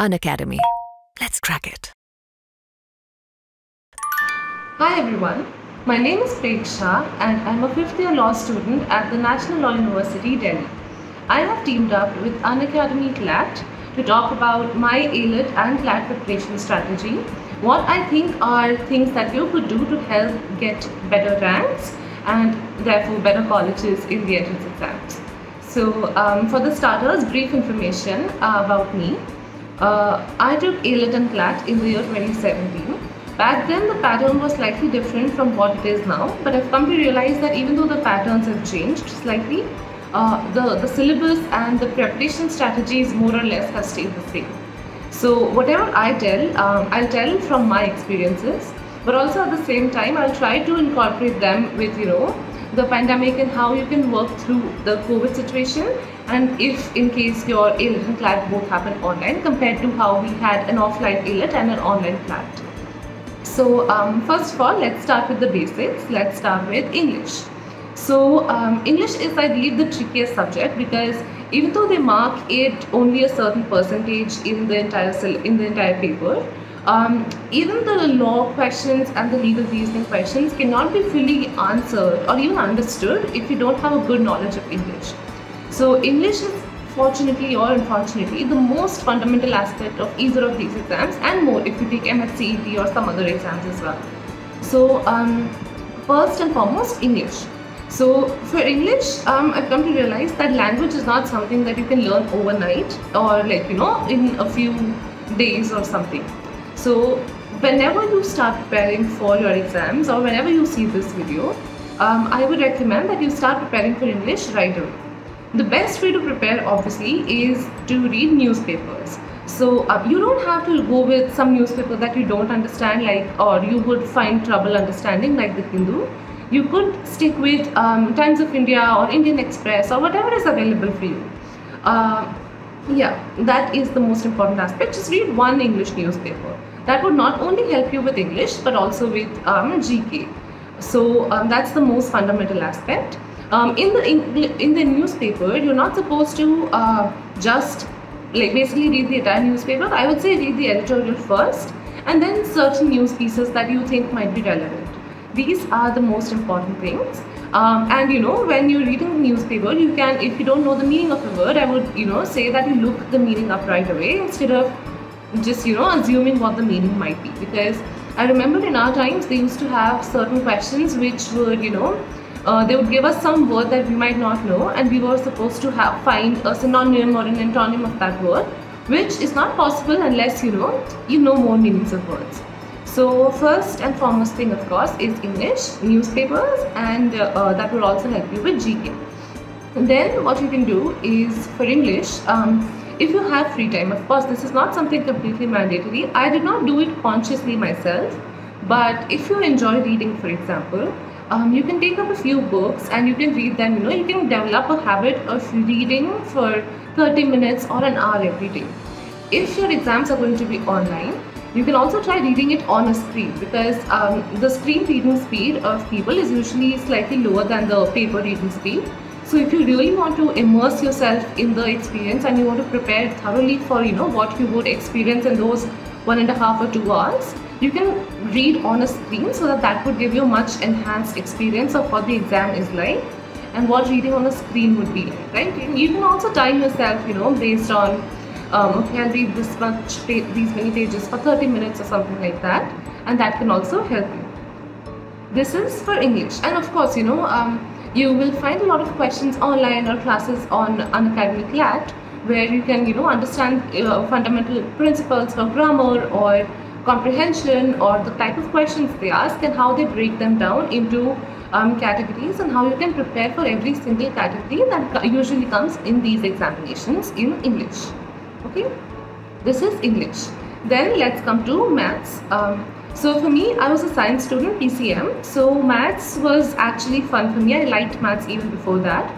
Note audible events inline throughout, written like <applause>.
Unacademy. Let's crack it. Hi everyone, my name is Preksha and I'm a fifth year law student at the National Law University, Delhi. I have teamed up with Unacademy CLAT to talk about my AILET and CLAT preparation strategy, what I think are things that you could do to help get better ranks and therefore better colleges in the entrance exams. So um, for the starters, brief information uh, about me. Uh, I took AILET and CLAT in the year 2017. Back then the pattern was slightly different from what it is now, but I've come to realize that even though the patterns have changed slightly, uh, the, the syllabus and the preparation strategies more or less have stayed the same. So whatever I tell, um, I'll tell from my experiences, but also at the same time I'll try to incorporate them with, you know, the pandemic and how you can work through the COVID situation and if in case your AILET and CLAT both happen online compared to how we had an offline AILET and an online CLAT. So um, first of all, let's start with the basics. Let's start with English. So um, English is, I believe, the trickiest subject because even though they mark it only a certain percentage in the entire in the entire paper, um, even the law questions and the legal reasoning questions cannot be fully answered or even understood if you don't have a good knowledge of English. So English is fortunately or unfortunately the most fundamental aspect of either of these exams and more if you take MSCET or some other exams as well. So um, first and foremost English. So for English, um, I've come to realize that language is not something that you can learn overnight or like you know in a few days or something. So whenever you start preparing for your exams or whenever you see this video, um, I would recommend that you start preparing for English right away. The best way to prepare obviously is to read newspapers. So uh, you don't have to go with some newspaper that you don't understand like or you would find trouble understanding like the Hindu. You could stick with um, Times of India or Indian Express or whatever is available for you. Uh, yeah, that is the most important aspect. Just read one English newspaper that would not only help you with English but also with um, GK. So um, that's the most fundamental aspect. Um, in the in, in, the newspaper, you're not supposed to uh, just like basically read the entire newspaper. I would say read the editorial first, and then certain news pieces that you think might be relevant. These are the most important things. Um, and you know, when you're reading the newspaper, you can, if you don't know the meaning of a word, I would, you know, say that you look the meaning up right away instead of just you know assuming what the meaning might be. Because I remember in our times they used to have certain questions which would you know uh, they would give us some word that we might not know and we were supposed to have find a synonym or an antonym of that word which is not possible unless you know you know more meanings of words so first and foremost thing of course is English newspapers and uh, uh, that will also help you with GK and then what you can do is for English um, if you have free time of course this is not something completely mandatory. I did not do it consciously myself but if you enjoy reading for example um, you can take up a few books and you can read them. You know you can develop a habit of reading for 30 minutes or an hour every day. If your exams are going to be online you can also try reading it on a screen because um, the screen reading speed of people is usually slightly lower than the paper reading speed so if you really want to immerse yourself in the experience and you want to prepare thoroughly for you know what you would experience in those one and a half or two hours, you can read on a screen so that that would give you a much enhanced experience of what the exam is like and what reading on a screen would be like, right? You can also time yourself, you know, based on um, I'll read this much, these many pages for 30 minutes or something like that, and that can also help you. This is for English, and of course, you know, um, you will find a lot of questions online or classes on Unacademy CLAT where you can you know understand uh, fundamental principles for grammar or comprehension or the type of questions they ask and how they break them down into um, categories and how you can prepare for every single category that usually comes in these examinations in English. Okay, this is English. Then let's come to maths. Um, so for me, I was a science student, PCM. So maths was actually fun for me. I liked maths even before that.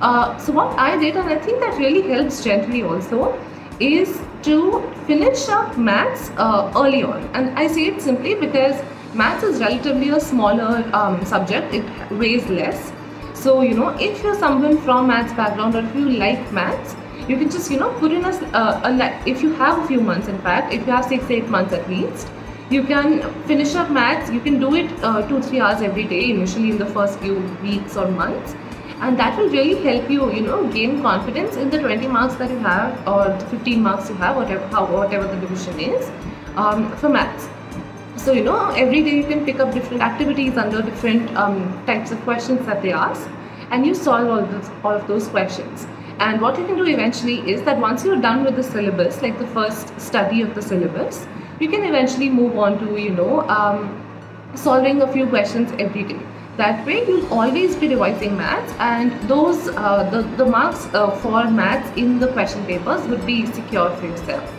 Uh, so what I did, and I think that really helps gently also, is to finish up maths uh, early on. And I say it simply because maths is relatively a smaller um, subject. It weighs less. So, you know, if you're someone from maths background or if you like maths, you can just you know put in a, uh, a if you have a few months in fact if you have six eight months at least you can finish up maths. You can do it uh, two three hours every day initially in the first few weeks or months. And that will really help you you know gain confidence in the 20 marks that you have or 15 marks you have whatever how whatever the division is um, for maths. So you know every day you can pick up different activities under different um, types of questions that they ask and you solve all, those, all of those questions and what you can do eventually is that once you're done with the syllabus like the first study of the syllabus you can eventually move on to you know um, solving a few questions every day. That way you'll always be revising maths and those uh, the, the marks uh, for maths in the question papers would be secure for yourself.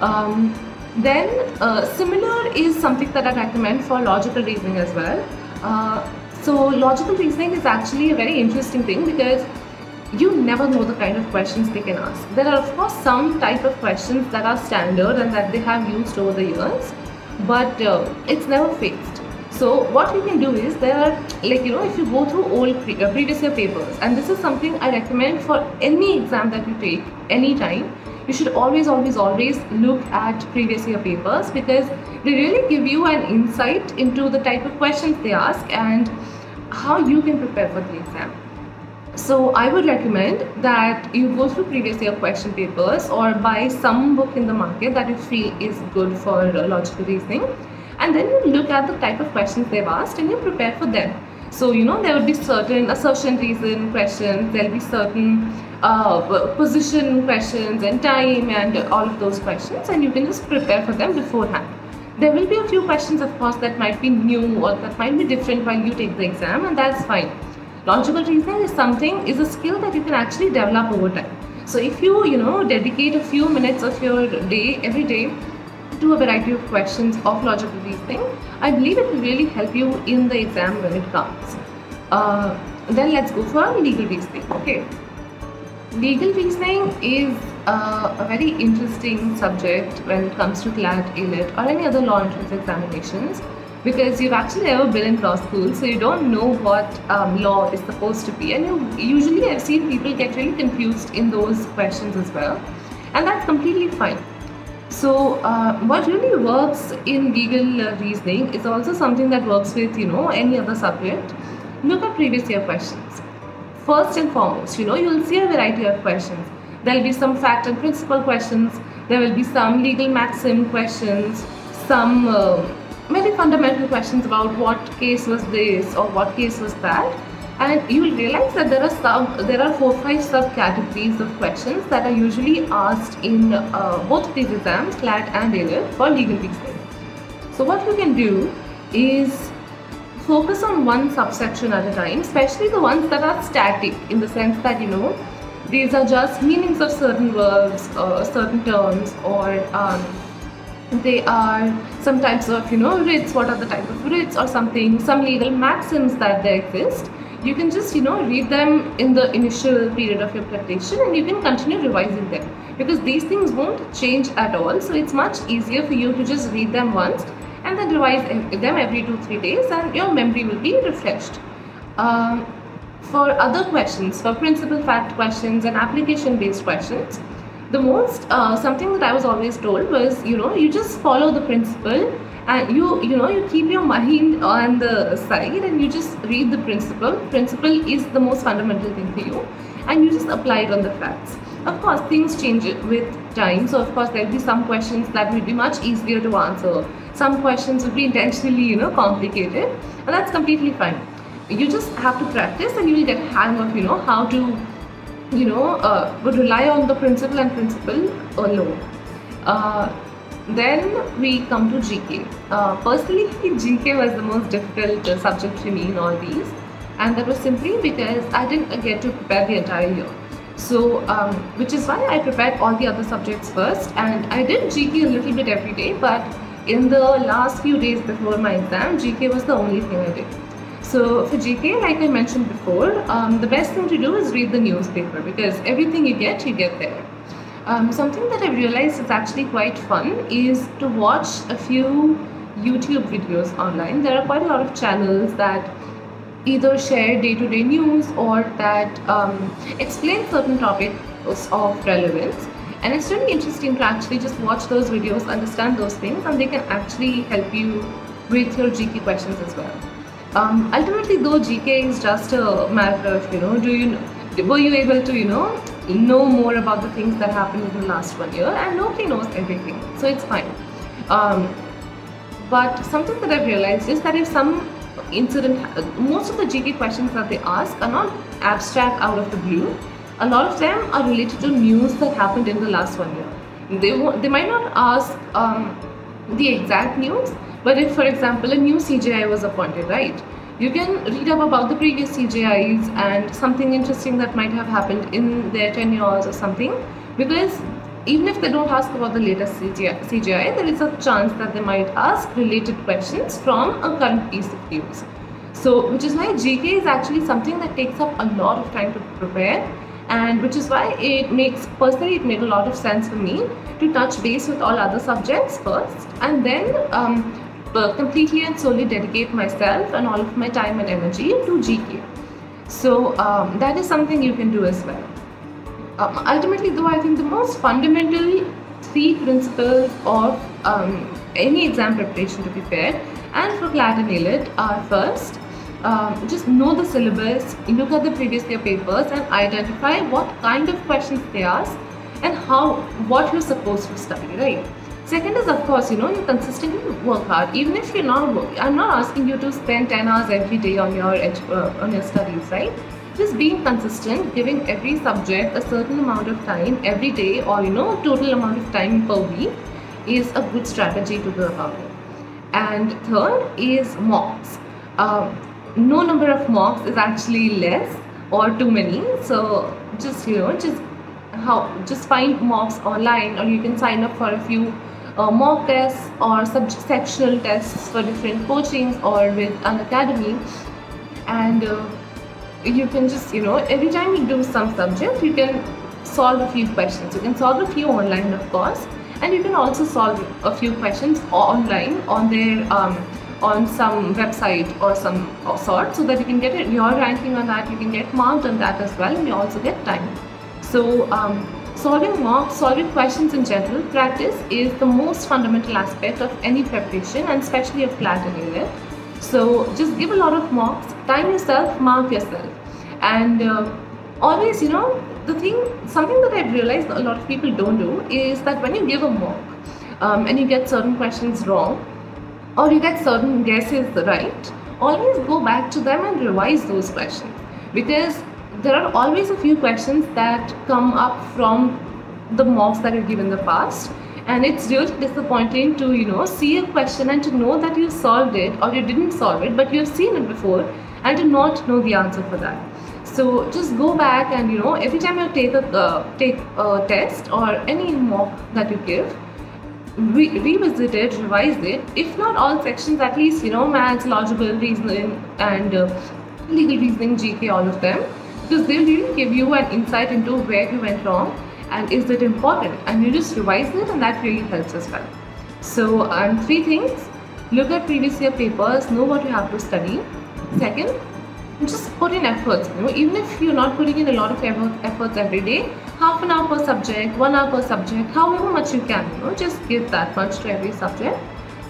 Um, then uh, similar is something that I recommend for logical reasoning as well. Uh, so logical reasoning is actually a very interesting thing because you never know the kind of questions they can ask. There are of course some type of questions that are standard and that they have used over the years, but uh, it's never fixed. So what you can do is there are like you know if you go through old pre uh, previous year papers and this is something I recommend for any exam that you take anytime you should always always always look at previous year papers because they really give you an insight into the type of questions they ask and how you can prepare for the exam. So I would recommend that you go through previous year question papers or buy some book in the market that you feel is good for logical reasoning and then you look at the type of questions they've asked and you prepare for them. So you know there will be certain assertion reason questions, there will be certain uh, position questions and time and all of those questions and you can just prepare for them beforehand. There will be a few questions of course that might be new or that might be different while you take the exam and that's fine logical reasoning is something is a skill that you can actually develop over time. So if you you know dedicate a few minutes of your day every day to a variety of questions of logical reasoning i believe it will really help you in the exam when it comes. Uh, then let's go for legal reasoning okay? Legal reasoning is uh, a very interesting subject when it comes to CLAT, AILET or any other law entrance examinations because you've actually never been in law school, so you don't know what um, law is supposed to be. And you, usually, I've seen people get really confused in those questions as well, and that's completely fine. So, uh, what really works in legal uh, reasoning is also something that works with you know any other subject. Look at previous year questions. First and foremost, you know you'll see a variety of questions. There'll be some fact and principle questions. There will be some legal maxim questions. Some uh, very fundamental questions about what case was this or what case was that. And you will realize that there are sub there are four five subcategories of questions that are usually asked in uh, both these exams CLAT and AILET for legal reasoning so what you can do is focus on one subsection at a time especially the ones that are static in the sense that you know these are just meanings of certain verbs or certain terms or um, they are some types of you know writs what are the type of writs or something some legal maxims that they exist. You can just you know read them in the initial period of your preparation and you can continue revising them because these things won't change at all. So it's much easier for you to just read them once and then revise them every two three days and your memory will be refreshed. Um, for other questions for principle fact questions and application based questions the most uh, something that I was always told was you know you just follow the principle and you you know you keep your mind on the side and you just read the principle. Principle is the most fundamental thing for you and you just apply it on the facts. Of course things change with time. So of course there'll be some questions that will be much easier to answer. Some questions will be intentionally you know complicated. And that's completely fine. You just have to practice and you will get hang of you know how to you know, uh, would rely on the principle and principle alone. Uh, then we come to GK. Uh, personally, <laughs> GK was the most difficult uh, subject for me in all these, and that was simply because I didn't get to prepare the entire year. So, um, which is why I prepared all the other subjects first, and I did GK a little bit every day, but in the last few days before my exam, GK was the only thing I did. So for GK, like I mentioned before, um, the best thing to do is read the newspaper because everything you get, you get there. Um, something that I've realized is actually quite fun is to watch a few YouTube videos online. There are quite a lot of channels that either share day-to-day news or that um, explain certain topics of relevance and it's really interesting to actually just watch those videos understand those things and they can actually help you with your gk questions as well um, ultimately though gk is just a matter of you know do you were you able to you know know more about the things that happened in the last one year? And nobody knows everything so it's fine. Um, but something that i've realized is that if some incident most of the gk questions that they ask are not abstract out of the blue. A lot of them are related to news that happened in the last one year. They, they might not ask um, the exact news but if for example a new CJI was appointed right you can read up about the previous CJIs and something interesting that might have happened in their tenures or something because even if they don't ask about the latest CJI, CJI, there is a chance that they might ask related questions from a current piece of news. So, which is why GK is actually something that takes up a lot of time to prepare, and which is why it makes personally it made a lot of sense for me to touch base with all other subjects first, and then um, uh, completely and solely dedicate myself and all of my time and energy to GK. So um, that is something you can do as well. Um, ultimately, though, I think the most fundamental three principles of um, any exam preparation to be fair and for CLAT and AILET are first, um, just know the syllabus, look at the previous year papers and identify what kind of questions they ask and how, what you're supposed to study, right? Second is, of course, you know, you consistently work hard. Even if you're not working, I'm not asking you to spend 10 hours every day on your uh, on your studies, right? Just being consistent, giving every subject a certain amount of time every day, or you know, total amount of time per week, is a good strategy to go about it. And third is mocks. Um, no number of mocks is actually less or too many. So just you know, just how just find mocks online, or you can sign up for a few uh, mock tests or sectional tests for different coachings or with Unacademy. And uh, you can just you know every time you do some subject you can solve a few questions. You can solve a few online of course and you can also solve a few questions online on their um, on some website or some sort so that you can get your ranking on that you can get marked on that as well and you also get time. So um, Solving mocks, solving questions in general, practice is the most fundamental aspect of any preparation and especially of CLAT and AILET. So just give a lot of mocks, time yourself, mark yourself. And uh, always, you know, the thing, something that I've realized a lot of people don't do is that when you give a mock um, and you get certain questions wrong or you get certain guesses right, always go back to them and revise those questions because there are always a few questions that come up from the mocks that you give in the past and it's really disappointing to you know see a question and to know that you solved it or you didn't solve it but you have seen it before and to not know the answer for that. So just go back and you know every time you take a uh, take a test or any mock that you give re revisit it revise it. If not all sections at least you know maths logical reasoning and uh, legal reasoning gk all of them because they'll really give you an insight into where you went wrong and is it important and you just revise it and that really helps as well. So um, three things, look at previous year papers, know what you have to study. Second, just put in efforts, you know, even if you're not putting in a lot of efforts every day, half an hour per subject, one hour per subject, however much you can, you know, just give that much to every subject.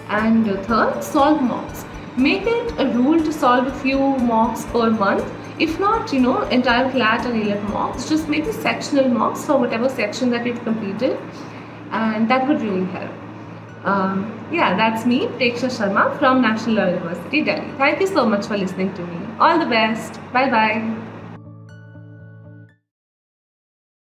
And third, solve mocks. Make it a rule to solve a few mocks per month if not, you know, entire CLAT and AILET mocks, just maybe sectional mocks for whatever section that you've completed and that would really help. Um, yeah, that's me, Preksha Sharma from National Law University, Delhi. Thank you so much for listening to me. All the best. Bye-bye.